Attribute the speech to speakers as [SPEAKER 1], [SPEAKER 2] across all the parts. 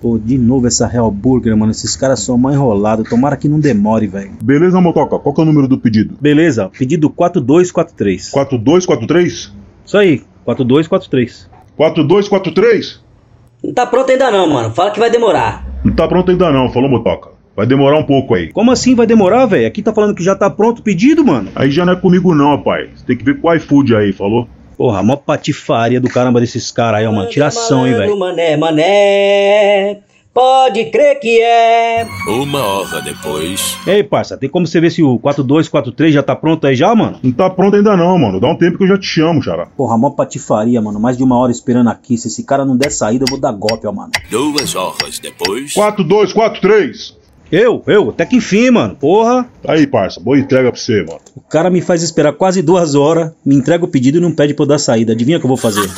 [SPEAKER 1] Pô, de novo essa Real Burger, mano. Esses caras são mal enrolados. Tomara que não demore, velho.
[SPEAKER 2] Beleza, Motoca? Qual que é o número do pedido?
[SPEAKER 1] Beleza, pedido 4243.
[SPEAKER 2] 4243?
[SPEAKER 1] Isso aí, 4243.
[SPEAKER 2] 4243?
[SPEAKER 3] Não tá pronto ainda não, mano. Fala que vai demorar.
[SPEAKER 2] Não tá pronto ainda não, falou Motoca. Vai demorar um pouco aí.
[SPEAKER 1] Como assim vai demorar, velho? Aqui tá falando que já tá pronto o pedido, mano.
[SPEAKER 2] Aí já não é comigo não, rapaz. Você tem que ver com o iFood aí, falou?
[SPEAKER 1] Porra, mó patifaria do caramba desses caras aí, ó, mano. Tiração, hein, velho.
[SPEAKER 3] Mané, mané. Pode crer que é.
[SPEAKER 4] Uma hora depois.
[SPEAKER 1] Ei, parça, tem como você ver se o 4243 já tá pronto aí já, mano?
[SPEAKER 2] Não tá pronto ainda não, mano. Dá um tempo que eu já te chamo, xará.
[SPEAKER 1] Porra, mó patifaria, mano. Mais de uma hora esperando aqui. Se esse cara não der saída, eu vou dar golpe, ó, mano.
[SPEAKER 4] Duas horas depois.
[SPEAKER 2] 4243?
[SPEAKER 1] Eu, eu, até que enfim, mano. Porra.
[SPEAKER 2] Aí, parça, boa entrega pra você, mano.
[SPEAKER 1] O cara me faz esperar quase duas horas, me entrega o pedido e não pede pra eu dar saída. Adivinha o que eu vou fazer?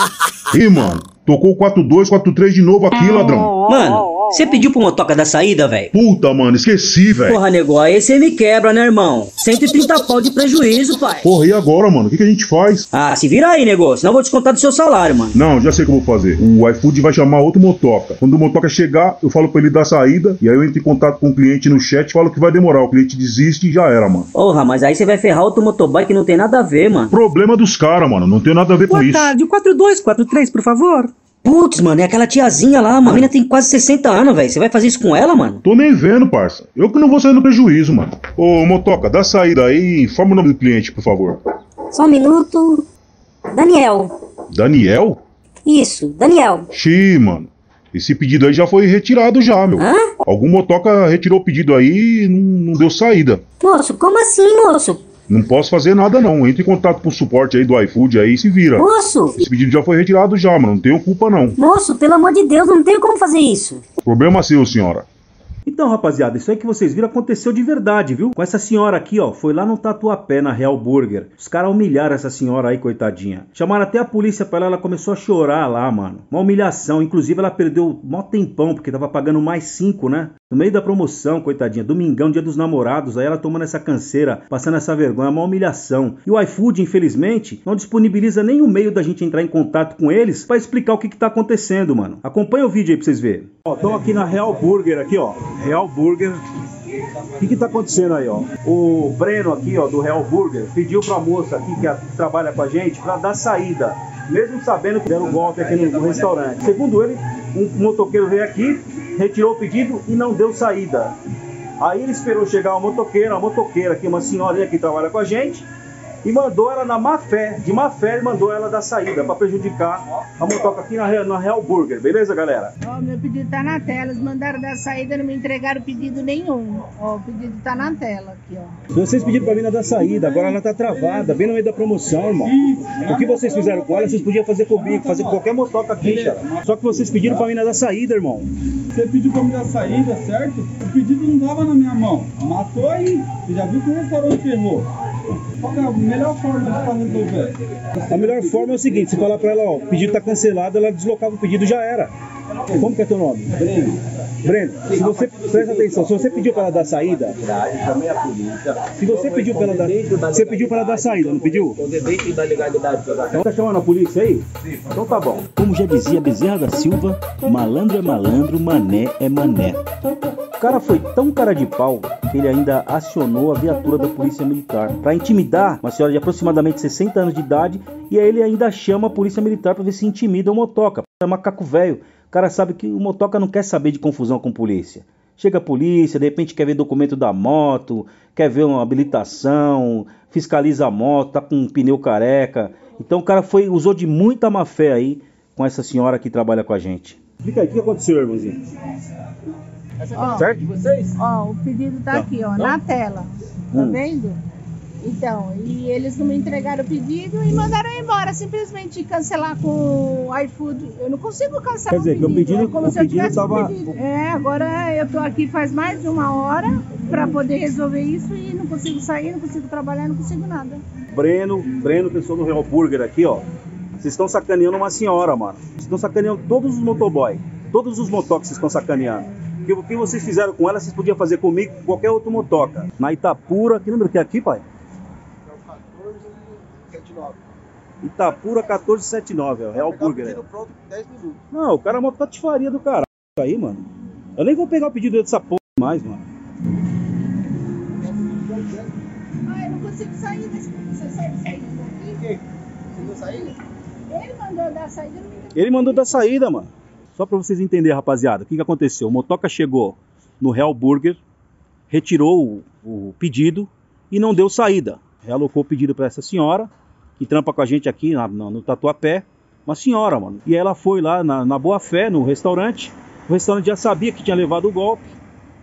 [SPEAKER 2] Ih, mano, tocou o 4243 de novo aqui, ladrão.
[SPEAKER 3] Mano, você pediu pro motoca da saída, velho?
[SPEAKER 2] Puta, mano, esqueci, velho.
[SPEAKER 3] Porra, nego, aí você me quebra, né, irmão? 130 pau de prejuízo, pai.
[SPEAKER 2] Porra, e agora, mano? O que, que a gente faz?
[SPEAKER 3] Ah, se vira aí, nego. Senão eu vou descontar do seu salário, mano.
[SPEAKER 2] Não, já sei o que eu vou fazer. O iFood vai chamar outro motoca. Quando o motoca chegar, eu falo pra ele dar saída, e aí eu entro em contato com o cliente no chat e falo que vai demorar. O cliente desiste e já era, mano.
[SPEAKER 3] Porra, mas aí você vai ferrar outro motoboy que não tem nada a ver, mano.
[SPEAKER 2] Problema dos caras, mano. Não tem nada a ver com
[SPEAKER 5] Boa
[SPEAKER 2] isso.
[SPEAKER 5] tarde, o 4243, por favor.
[SPEAKER 3] Putz, mano, é aquela tiazinha lá, mano. A menina tem quase 60 anos, velho. Você vai fazer isso com ela, mano?
[SPEAKER 2] Tô nem vendo, parça. Eu que não vou sair no prejuízo, mano. Ô, motoca, dá saída aí e informa o nome do cliente, por favor.
[SPEAKER 6] Só um minuto. Daniel.
[SPEAKER 2] Daniel?
[SPEAKER 6] Isso, Daniel.
[SPEAKER 2] Xiii, mano. Esse pedido aí já foi retirado já, meu.
[SPEAKER 6] Hã?
[SPEAKER 2] Algum motoca retirou o pedido aí e não, não deu saída.
[SPEAKER 6] Moço, como assim, moço?
[SPEAKER 2] Não posso fazer nada não. Entre em contato com o suporte aí do iFood aí e se vira.
[SPEAKER 6] Moço!
[SPEAKER 2] Esse pedido já foi retirado já, mano. Não tenho culpa não.
[SPEAKER 6] Moço, pelo amor de Deus, não tenho como fazer isso.
[SPEAKER 2] Problema seu, senhora.
[SPEAKER 1] Então, rapaziada, isso aí que vocês viram aconteceu de verdade, viu? Com essa senhora aqui, ó, foi lá no Tatuapé, na Real Burger. Os caras humilharam essa senhora aí, coitadinha. Chamaram até a polícia pra ela, ela começou a chorar lá, mano. Uma humilhação. Inclusive, ela perdeu mó tempão, porque tava pagando mais cinco, né? No meio da promoção, coitadinha. Domingão, dia dos namorados. Aí ela tomando essa canseira, passando essa vergonha, uma humilhação. E o iFood, infelizmente, não disponibiliza nem o meio da gente entrar em contato com eles pra explicar o que que tá acontecendo, mano. Acompanha o vídeo aí pra vocês verem. Ó, tô aqui na Real Burger, aqui, ó. Real Burger. O que que tá acontecendo aí, ó? O Breno aqui, ó, do Real Burger, pediu pra moça aqui que, a- trabalha com a gente pra dar saída, mesmo sabendo que deram um golpe aqui no, no restaurante. Segundo ele, um motoqueiro veio aqui, retirou o pedido e não deu saída. Aí ele esperou chegar uma motoqueira, uma motoqueira aqui, uma senhorinha que trabalha com a gente, e mandou ela na má fé, de má fé, ele mandou ela dar saída pra prejudicar a motoca aqui na, Real- na Real Burger, beleza, galera?
[SPEAKER 7] Ó, meu pedido tá na tela. Eles mandaram dar saída, não me entregaram pedido nenhum. Ó, o pedido tá na tela aqui, ó.
[SPEAKER 1] Vocês pediram pra mina dar saída, agora ela tá travada, bem no meio da promoção, irmão. O que vocês fizeram com ela, vocês podiam fazer comigo, fazer com qualquer motoca aqui, cara. Só que vocês pediram pra mina dar saída, irmão.
[SPEAKER 8] Você pediu pra me dar saída, certo? O pedido não tava na minha mão. Matou aí. Você já viu que o restaurante ferrou. Qual que é a melhor forma de resolver?
[SPEAKER 1] A melhor forma é o seguinte, você falar pra ela, ó, o pedido tá cancelado, ela deslocava o pedido já era. Como que é teu nome?
[SPEAKER 8] Breno.
[SPEAKER 1] Breno, se você, presta atenção, se você pediu pra ela dar saída, se você pediu pra ela dar, você pediu pra ela dar saída, não pediu? Então tá chamando a polícia aí? Então tá bom. Como já dizia Bezerra da Silva, malandro é malandro, mané é mané. O cara foi tão cara de pau ele ainda acionou a viatura da polícia militar para intimidar uma senhora de aproximadamente 60 anos de idade e aí ele ainda chama a polícia militar para ver se intimida o motoca. É macaco velho. O cara sabe que o motoca não quer saber de confusão com polícia. Chega a polícia, de repente quer ver documento da moto, quer ver uma habilitação, fiscaliza a moto, tá com um pneu careca. Então o cara foi usou de muita má fé aí com essa senhora que trabalha com a gente. Explica aí, o que aconteceu, irmãozinho?
[SPEAKER 7] Ó,
[SPEAKER 1] Certo?
[SPEAKER 7] ó, o pedido tá aqui, ó, na tela. Tá
[SPEAKER 1] Hum.
[SPEAKER 7] vendo? Então, e eles não me entregaram o pedido e mandaram eu embora. Simplesmente cancelar com o iFood. Eu não consigo cancelar
[SPEAKER 1] Quer dizer, que o pedido-
[SPEAKER 7] É como
[SPEAKER 1] o
[SPEAKER 7] se eu
[SPEAKER 1] pedido
[SPEAKER 7] tivesse
[SPEAKER 1] tava-
[SPEAKER 7] pedido. É, agora eu tô aqui faz mais de uma hora pra poder resolver isso e não consigo sair, não consigo trabalhar, não consigo nada.
[SPEAKER 1] Breno, Breno, pessoal do Real Burger aqui, ó. Vocês estão sacaneando uma senhora, mano. Vocês estão sacaneando todos os motoboy. Todos os vocês estão sacaneando. Porque o que vocês fizeram com ela, vocês podiam fazer comigo com qualquer outro motoca. Na Itapura, que número que é aqui, pai? Itapura 1479, é o Real Burger. é.
[SPEAKER 8] pronto 10 minutos.
[SPEAKER 1] Não, o cara é uma patifaria do cara. aí, mano. Eu nem vou pegar o pedido dessa porra mais, mano.
[SPEAKER 7] Ah, eu não consigo sair desse. Você sai sair daqui?
[SPEAKER 9] Você viu saída?
[SPEAKER 7] Ele mandou dar a saída, não
[SPEAKER 1] Ele mandou dar saída, mano. Só pra vocês entenderem, rapaziada, o que, que aconteceu? O motoca chegou no Real Burger, retirou o, o pedido e não deu saída. Realocou o pedido pra essa senhora, que trampa com a gente aqui na- na- no Tatuapé. Uma senhora, mano. E ela foi lá na, na Boa Fé, no restaurante. O restaurante já sabia que tinha levado o golpe.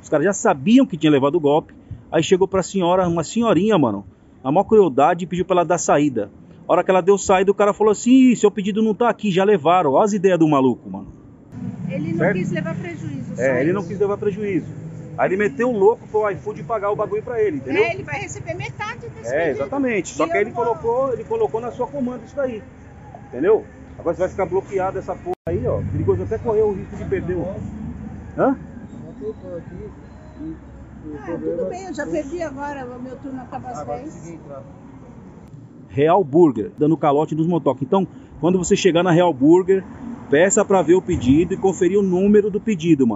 [SPEAKER 1] Os caras já sabiam que tinha levado o golpe. Aí chegou pra senhora, uma senhorinha, mano. A maior crueldade e pediu pra ela dar saída. A hora que ela deu saída, o cara falou assim: "Ih, seu pedido não tá aqui, já levaram. Olha as ideias do maluco, mano.
[SPEAKER 7] Ele não
[SPEAKER 1] Certo?
[SPEAKER 7] quis levar prejuízo.
[SPEAKER 1] É, ele não
[SPEAKER 7] isso.
[SPEAKER 1] quis levar prejuízo. Aí ele meteu o louco pro iFood pagar o bagulho pra ele, entendeu?
[SPEAKER 7] É, ele vai receber metade desse
[SPEAKER 1] É,
[SPEAKER 7] pedido.
[SPEAKER 1] exatamente. Só
[SPEAKER 7] E
[SPEAKER 1] que aí ele
[SPEAKER 7] vou-
[SPEAKER 1] colocou, ele colocou na sua comanda isso daí. Entendeu? Agora você vai ficar bloqueado essa porra aí, ó. Perigoso até correr o risco de perder o. Hã?
[SPEAKER 7] Ah, tudo bem, eu já perdi agora, o meu turno acaba às
[SPEAKER 9] Agora
[SPEAKER 7] 10.
[SPEAKER 9] consegui entrar.
[SPEAKER 1] Real Burger, dando calote nos motoca. Então, quando você chegar na Real Burger, peça pra ver o pedido e conferir o número do pedido, mano.